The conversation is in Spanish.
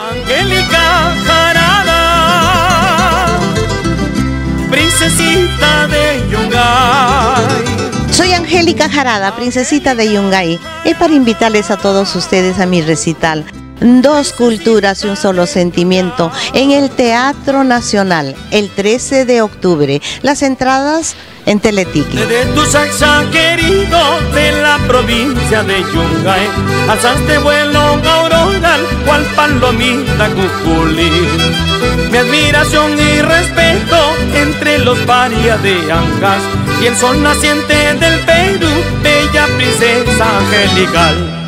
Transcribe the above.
Angélica Jarada, princesita de Yungay. Soy Angélica Jarada, princesita de Yungay. Es para invitarles a todos ustedes a mi recital Dos culturas y un solo sentimiento en el Teatro Nacional el 13 de octubre. Las entradas en Teletiki. De tu saxa querido de la provincia de Yungay, alzaste vuelo cual palomita cuculí. Mi admiración y respeto entre los parias de Ancas y el sol naciente del Perú, bella princesa angelical.